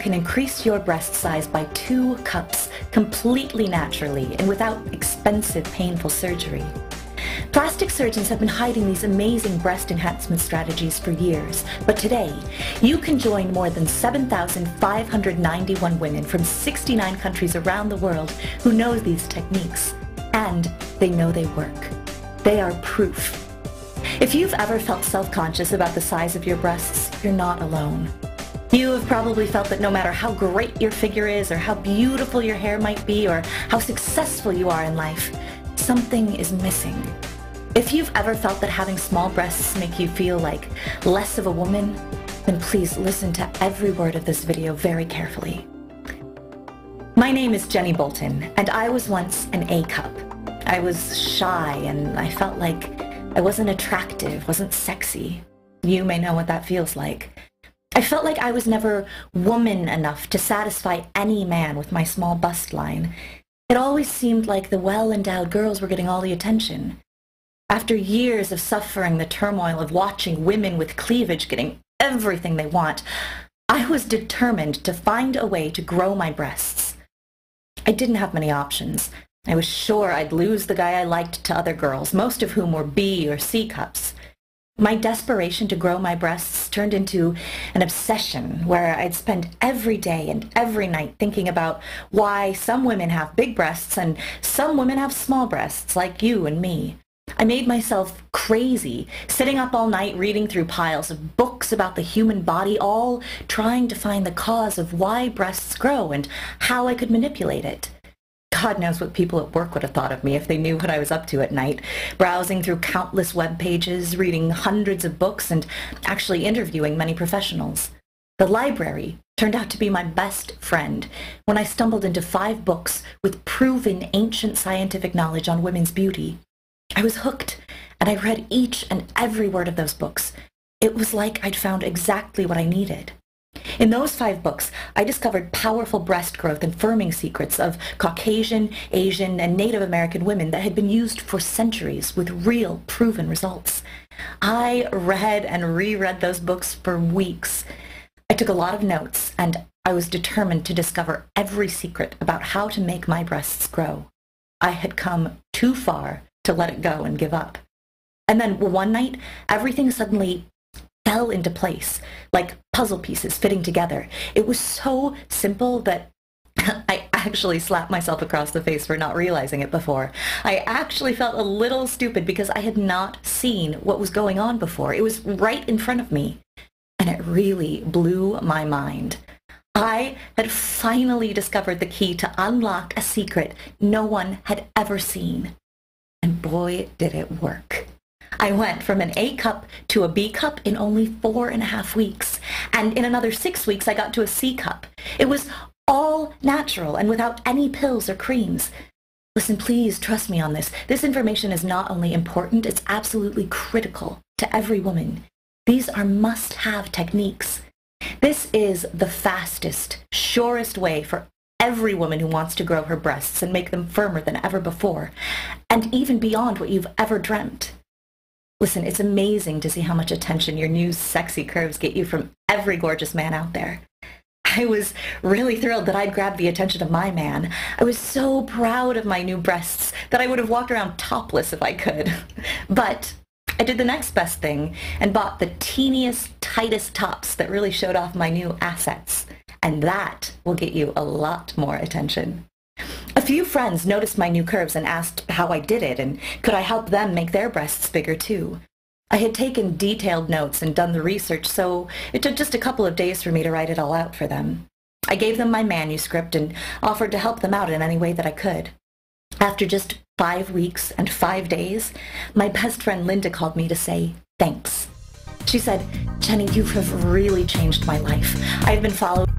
can increase your breast size by two cups completely naturally and without expensive, painful surgery. Plastic surgeons have been hiding these amazing breast enhancement strategies for years, but today, you can join more than 7,591 women from 69 countries around the world who know these techniques, and they know they work. They are proof. If you've ever felt self-conscious about the size of your breasts, you're not alone. You have probably felt that no matter how great your figure is, or how beautiful your hair might be, or how successful you are in life, something is missing. If you've ever felt that having small breasts make you feel like less of a woman, then please listen to every word of this video very carefully. My name is Jenny Bolton, and I was once an A cup. I was shy, and I felt like I wasn't attractive, wasn't sexy. You may know what that feels like. I felt like I was never woman enough to satisfy any man with my small bust line. It always seemed like the well-endowed girls were getting all the attention. After years of suffering the turmoil of watching women with cleavage getting everything they want, I was determined to find a way to grow my breasts. I didn't have many options. I was sure I'd lose the guy I liked to other girls, most of whom were B or C cups. My desperation to grow my breasts turned into an obsession where I'd spend every day and every night thinking about why some women have big breasts and some women have small breasts like you and me. I made myself crazy, sitting up all night reading through piles of books about the human body, all trying to find the cause of why breasts grow and how I could manipulate it. God knows what people at work would have thought of me if they knew what I was up to at night, browsing through countless web pages, reading hundreds of books, and actually interviewing many professionals. The library turned out to be my best friend when I stumbled into five books with proven ancient scientific knowledge on women's beauty. I was hooked, and I read each and every word of those books. It was like I'd found exactly what I needed. In those five books, I discovered powerful breast growth and firming secrets of Caucasian, Asian, and Native American women that had been used for centuries with real, proven results. I read and reread those books for weeks. I took a lot of notes, and I was determined to discover every secret about how to make my breasts grow. I had come too far to let it go and give up. And then one night, everything suddenly fell into place, like puzzle pieces fitting together. It was so simple that I actually slapped myself across the face for not realizing it before. I actually felt a little stupid because I had not seen what was going on before. It was right in front of me. And it really blew my mind. I had finally discovered the key to unlock a secret no one had ever seen. And boy, did it work. I went from an A cup to a B cup in only four and a half weeks. And in another six weeks, I got to a C cup. It was all natural and without any pills or creams. Listen, please trust me on this. This information is not only important, it's absolutely critical to every woman. These are must-have techniques. This is the fastest, surest way for every woman who wants to grow her breasts and make them firmer than ever before, and even beyond what you've ever dreamt. Listen, it's amazing to see how much attention your new sexy curves get you from every gorgeous man out there. I was really thrilled that I'd grabbed the attention of my man. I was so proud of my new breasts that I would have walked around topless if I could. But I did the next best thing and bought the teeniest, tightest tops that really showed off my new assets. And that will get you a lot more attention. Few friends noticed my new curves and asked how I did it and could I help them make their breasts bigger too. I had taken detailed notes and done the research, so it took just a couple of days for me to write it all out for them. I gave them my manuscript and offered to help them out in any way that I could. After just five weeks and five days, my best friend Linda called me to say thanks. She said, Jenny, you have really changed my life. I've been following